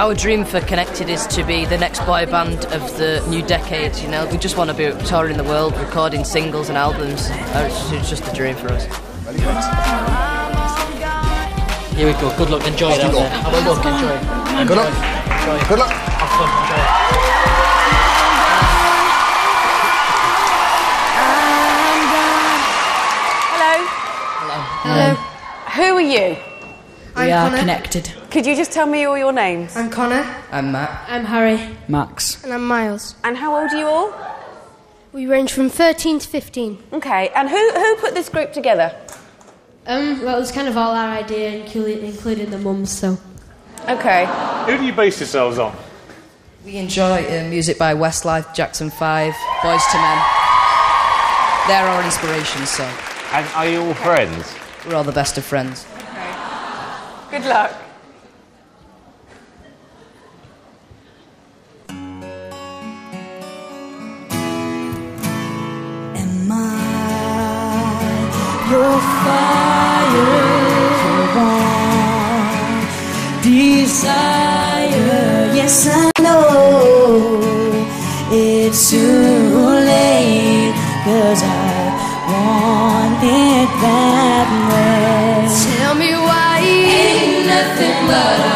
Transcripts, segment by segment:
Our dream for Connected is to be the next boy band of the new decade. You know, we just want to be touring the world, recording singles and albums. Uh, It's it's just a dream for us. Here we go. Good luck. Enjoy it out there. Have a look. Enjoy. Good luck. Enjoy. Good luck. Have fun. Enjoy it. Hello. Hello. Who are you? I'm We are Connor. connected. Could you just tell me all your names? I'm Connor. I'm Matt. I'm Harry. Max. And I'm Miles. And how old are you all? We range from 13 to 15. Okay. And who who put this group together? Um, well, it was kind of all our idea, including, including the mums, so. Okay. Who do you base yourselves on? We enjoy uh, music by Westlife, Jackson 5, Boyz II Men. They're our inspirations, so And are you all friends? we're all the best of friends. Okay. Good luck. Yes, I know it's too late, cause I want it that way. Tell me why. Ain't nothing but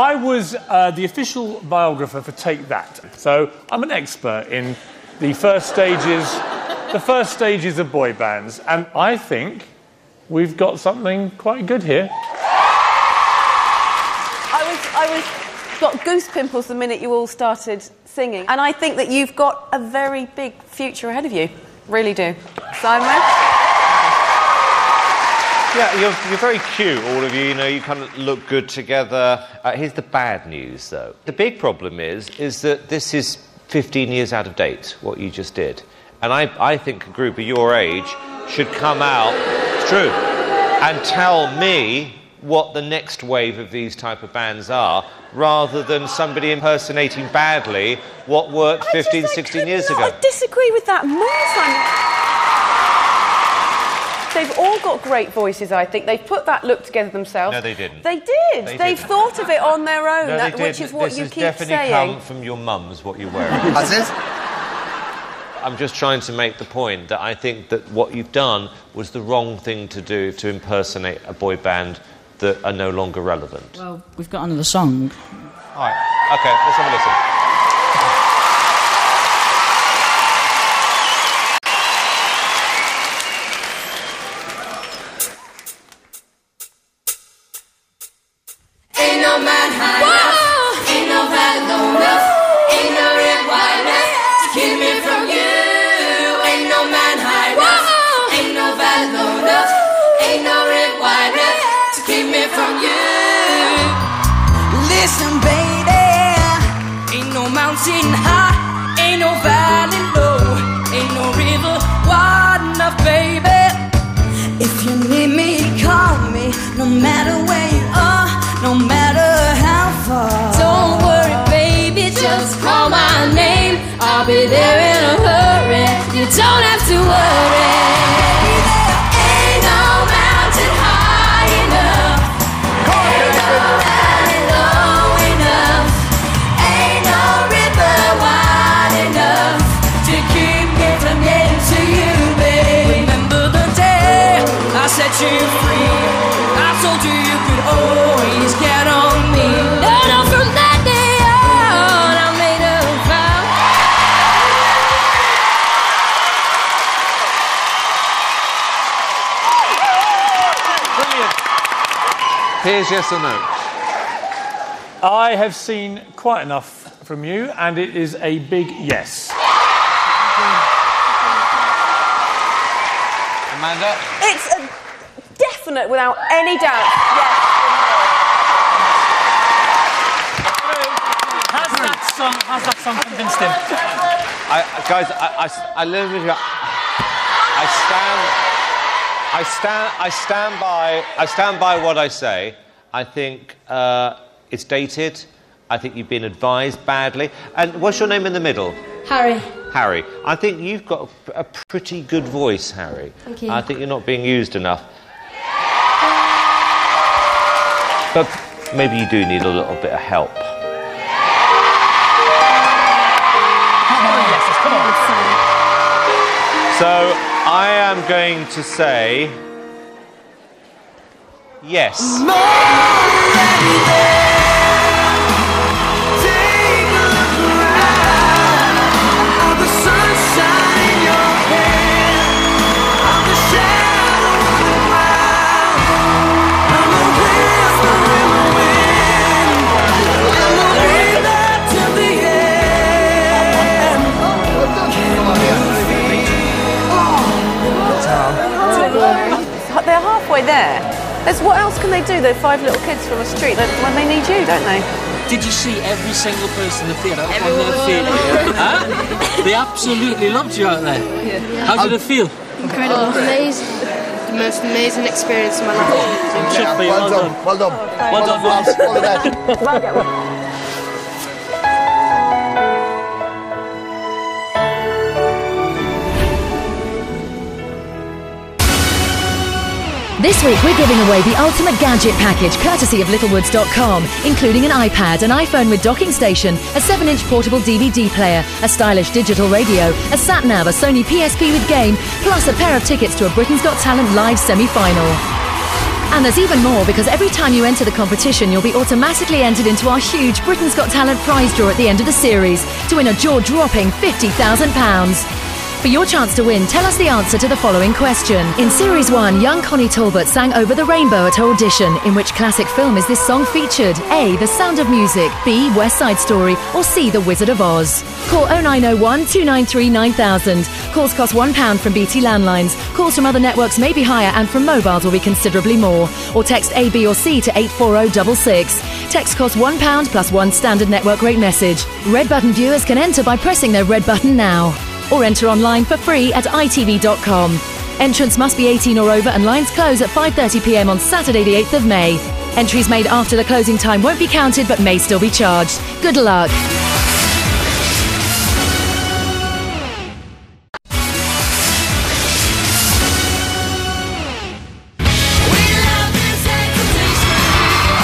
I was uh, the official biographer for Take That, so I'm an expert in the first stages, the first stages of boy bands, and I think we've got something quite good here. I was I was got goose pimples the minute you all started singing, and I think that you've got a very big future ahead of you. Really do. Simon. Yeah, you're, you're very cute, all of you. You know, you kind of look good together. Uh, here's the bad news, though. The big problem is, is that this is 15 years out of date. What you just did, and I, I think a group of your age should come out. It's true, and tell me what the next wave of these type of bands are, rather than somebody impersonating badly what worked 15, 16 years ago. I disagree with that more, Simon. They've all got great voices, I think. They've put that look together themselves. No, they didn't. They did. They They've didn't. thought of it on their own, No, that- they which is what this you has keep definitely saying. come from your mums, what you're wearing. That's it. I'm just trying to make the point that I think that what you've done was the wrong thing to do to impersonate a boy band that are no longer relevant. Well, we've got another song. All right. Okay, let's have a listen. Ain't no river wide enough, baby. If you need me, call me, no matter where you are, no matter how far. Don't worry, baby, just call my name. I'll be there in a hurry. You don't have to worry. I told you you could always count on me. No, no, from that day on, I made a vow. Brilliant. Here's yes or no. I have seen quite enough from you, and it is a big yes. Amanda? It's a definite, without any doubt. Yes. Has that song, has that song convinced him? I, guys, I, I, I literally, I stand, I stand, I stand by, I stand by what I say. I think uh, it's dated. I think you've been advised badly. And what's your name in the middle? Harry. Harry. I think you've got a, a pretty good voice, Harry. Thank you. I think you're not being used enough. But maybe you do need a little bit of help. So I am going to say yes. They do? They're five little kids from a street they, when they need you, don't they? Did you see every single person in the theatre up uh, on their feet? huh? They absolutely loved you out there. How did it feel? Incredible. amazing. The most amazing experience of my life. Chippy, well, done. Well done. Well done, boss. All the best. This week we're giving away the ultimate gadget package courtesy of littlewoods.com, including an iPad, an iPhone with docking station, a 7-inch portable DVD player, a stylish digital radio, a sat-nav, a Sony PSP with game, plus a pair of tickets to a Britain's Got Talent live semi-final. And there's even more because every time you enter the competition, you'll be automatically entered into our huge Britain's Got Talent prize draw at the end of the series to win a jaw-dropping £50,000. For your chance to win, tell us the answer to the following question. In Series 1, young Connie Talbot sang Over the Rainbow at her audition. In which classic film is this song featured? A. The Sound of Music, B. West Side Story, or C. The Wizard of Oz? Call 0901 293 9000. Calls cost £1 from BT landlines. Calls from other networks may be higher and from mobiles will be considerably more. Or text A, B, or C to 84066. Text costs £1 plus one standard network rate message. Red button viewers can enter by pressing their red button now or enter online for free at itv.com. Entrance must be 18 or over and lines close at 5.30pm on Saturday the 8th of May. Entries made after the closing time won't be counted but may still be charged. Good luck.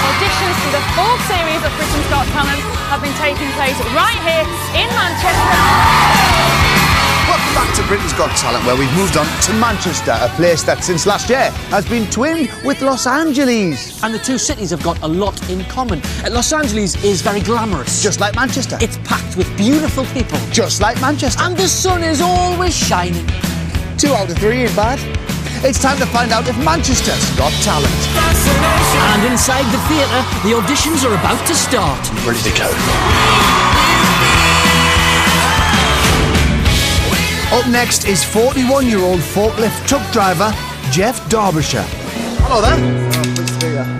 Auditions for the full series of Britain's Got Talent have been taking place right here in Manchester. Welcome back to Britain's Got Talent, where we've moved on to Manchester, a place that since last year has been twinned with Los Angeles. And the two cities have got a lot in common. Uh, Los Angeles is very glamorous. Just like Manchester. It's packed with beautiful people. Just like Manchester. And the sun is always shining. Two out of three ain't bad. It's time to find out if Manchester's got talent. And inside the theatre, the auditions are about to start. Ready to go. Up next is 41 year old forklift truck driver Jeff Derbyshire. Hello there.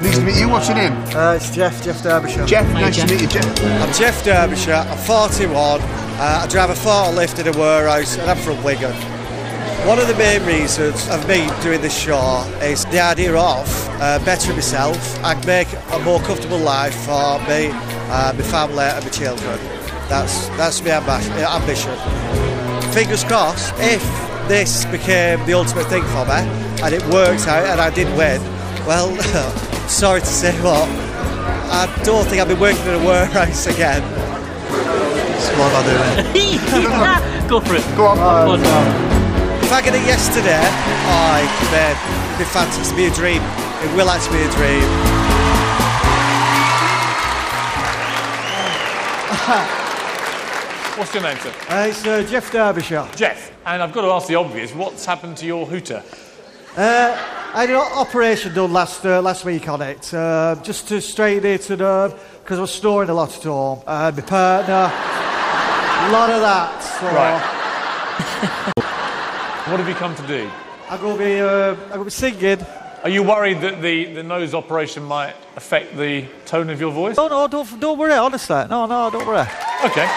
Nice to meet you. nice to What's your name? Uh, it's Jeff, Jeff Derbyshire. Jeff, Hi, nice Jeff. to meet you, Jeff. I'm Jeff Derbyshire, I'm 41, uh, I drive a forklift in a warehouse and I'm from Wigan. One of the main reasons of me doing this show is the idea of uh, bettering myself and make a more comfortable life for me, uh, my family and my children. That's, that's my amb- ambition. Fingers crossed, if this became the ultimate thing for me and it worked out and I did win, well, sorry to say what, I don't think I'll be working in a warehouse again. So what am I doing? Go for it. Go on. Go on. If I get it yesterday, I man, it'd be fantastic. It'd be a dream. It will actually be a dream. What's your name, sir? Uh, it's uh, Jeff Derbyshire. Jeff. And I've got to ask the obvious. What's happened to your hooter? Uh, I had an operation done last uh, last week on it, uh, just to straighten it and because I was snoring a lot at home. Uh, my partner, a lot of that. So Right. what have you come to do? I'm gonna be uh, I'm gonna be singing. Are you worried that the, the nose operation might affect the tone of your voice? No, no, don't don't worry. Honestly, no, no, don't worry. Okay.